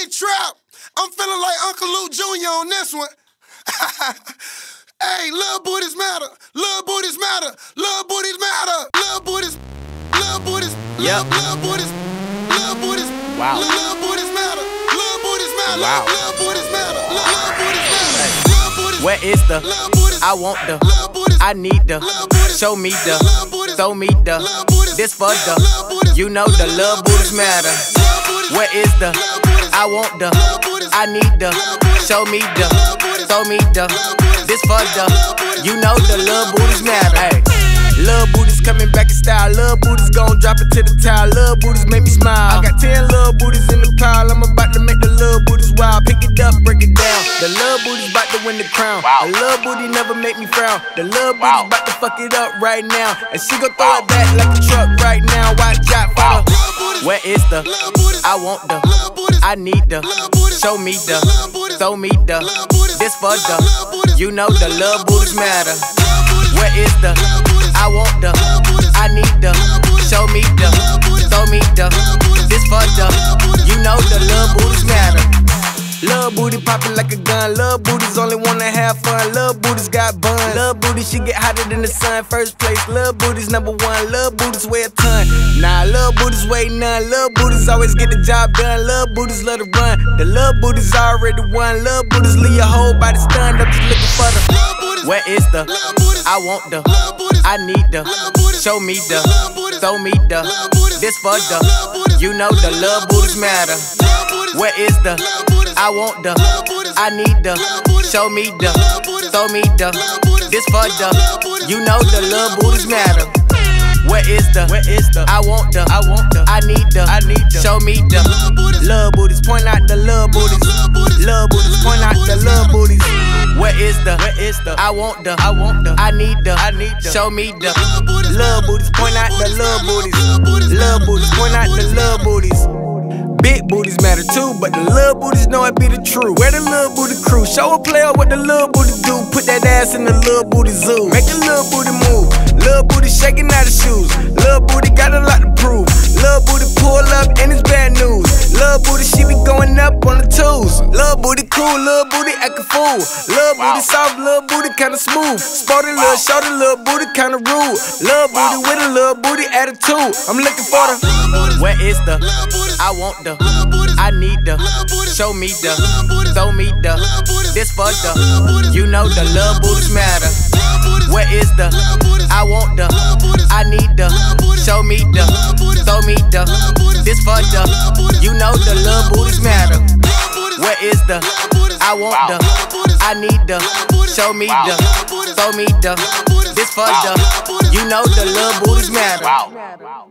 Hey, Trap, I'm feeling like Uncle Luke Jr. on this one. hey, little booties matter. Little booties matter. Little booties matter. Little booties. Little booties. Yep. Little booties. Little booties. Wow. Little booties matter. Little booties matter. Wow. Little booties matter. Little booties matter. Little booties. Where is the? Little booties. I want the. Little booties. I need the. Little booties. Show me the. Little booties. Throw me the. Little booties. This for the. Little booties. You know the love booties matter. Little booties. Where is the? Booties. I want the. I need the. Show me the. Throw me the. This for the. You know the love booties matter. Hey. Love booties coming back in style. Love booties gon' drop it to the tile. Love booties make me smile. I got 10 love booties in the pile. I'm about to make the love booties wild. Pick it up, break it down. The love booties about to win the crown. A love booty never make me frown. The love booty's about to fuck it up right now. And she gon' throw it back like a truck right now. Watch Where is the? I want the. I need the. Show me the. Throw me the. This for the. You know the love booties matter. Where is the? I want the. I need the. Show me the. Throw me the. This for booty poppin' like a gun. Love booties only wanna have fun. Love booties got buns. Love booties she get hotter than the sun. First place. Love booties number one. Love booties weigh a ton. Nah, love booties weigh none. Love booties always get the job done. Love booties love to run. The love booties already won. Love booties leave your whole body stunned. I'm just looking for the. Little booties. Where is the? Little booties. I want the. Little booties. I need the. Little booties. Show me the. Little booties. Throw me the. Little booties. This for the. Little booties. You know the love booties matter. Booties. Where is the? Little booties. I want the. I need the. Show me the. Little. Throw me the. This for the. You know the love booties matter. Where is the? Where is the? I want the. I want the. I need the. I need the. Show me the. Little. Love booties. Point out the love booties. Little. Love booties. Point out the love booties. Where is the? Where is the? I want the. I want the. I need the. I need the. Show me the. Little. Love booties. Point out the love booties. Little booties. Love booties. Point out the love booties. Big booties matter too, but the little booties know it be the truth. Where the little booty crew? Show a player what the little booty do. Put that ass in the little booty zoo. Make the little booty move. Little booty shaking out of shoes. Little booty got a lot to prove. Little booty act a fool. Little booty soft, little booty kinda smooth. Sporty little shorty, little booty kinda rude. Little booty with a little booty attitude. I'm looking for the. Where is the? I want the. I need the. Show me the. Throw me the. This for the. You know the love booties matter. Where is the? I want the. I need the. Show me the. Throw me the. This for the. You know the love booties matter. Little booties. Where is the? I want the. I need the. Show me the. Little booties. Throw me the. This for Little the. You know the love booties matter. Wow.